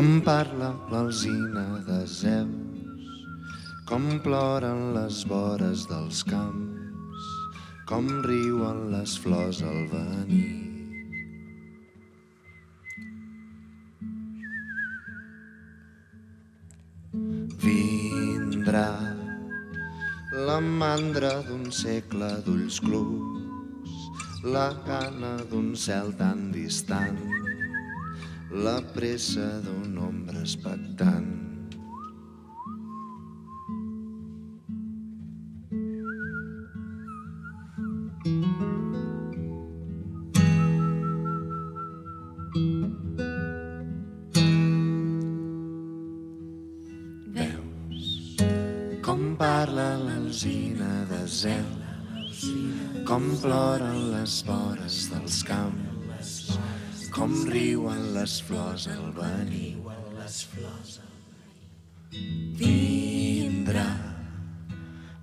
Com parla l'alzina de Zeus, com ploren les vores dels camps, com riuen les flors al venir. Vindrà la mandra d'un segle d'ulls clucs, la gana d'un cel tan distant, la pressa d'un ombra expectant. Veus com parla l'alzina de Zeus, com ploren les vores dels camps, com riuen les flors al venir. Vindrà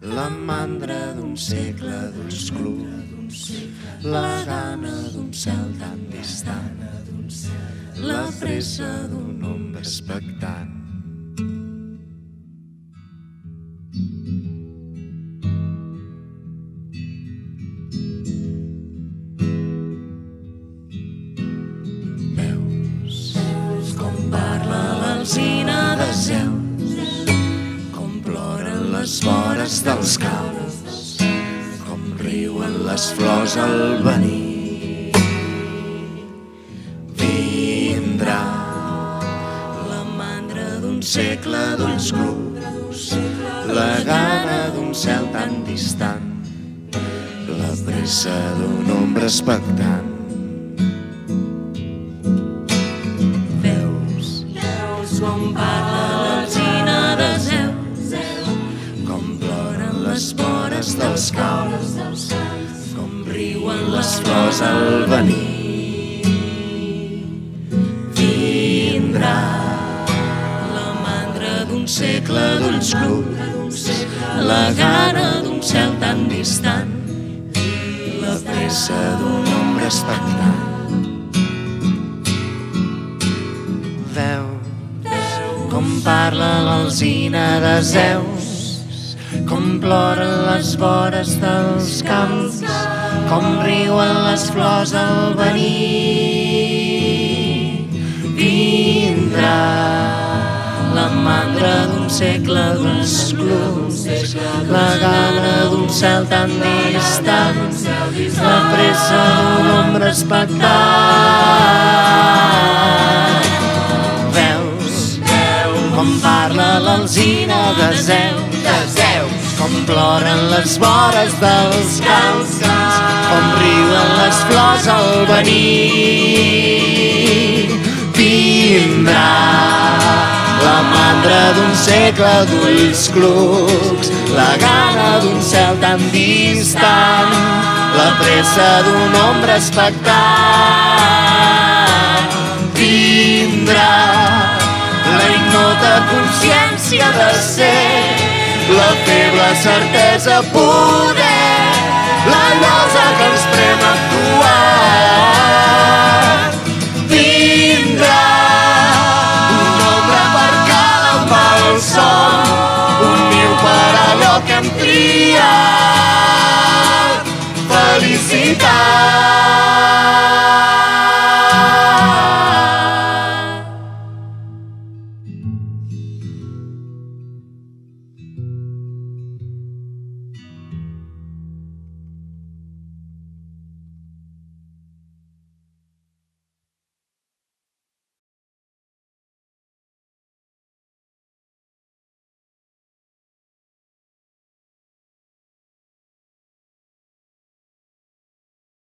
la mandra d'un segle d'ulls clucs, la gana d'un cel tan distant, la pressa d'un ombra expectant. Vores dels camps, com riuen les flors al venir. Vindrà la mandra d'un segle d'ulls clucs, la gana d'un cel tan distant, la pressa d'un ombra expectant. Veus com parla flors al venir. Vindrà la mandra d'un segle d'ulls clucs, la gana d'un cel tan distant, la pressa d'un ombra expectant. Veus com parla l'alzina de Zeus, com ploren les vores dels camps, com riuen les flors al venir. Vindrà la mandra d'un segle d'uns clucs, la gana d'un cel tan distant, la pressa d'un ombra expectant. Veus com parla l'alzina de Zeus, com ploren les vores dels camps, com riuen les flors al venir. Vindrà la mandra d'un segle d'ulls clucs, la gana d'un cel tan distant, la pressa d'un ombra expectant. Vindrà la ignota consciència de ser, la feble certesa poder, la llosa que ens prema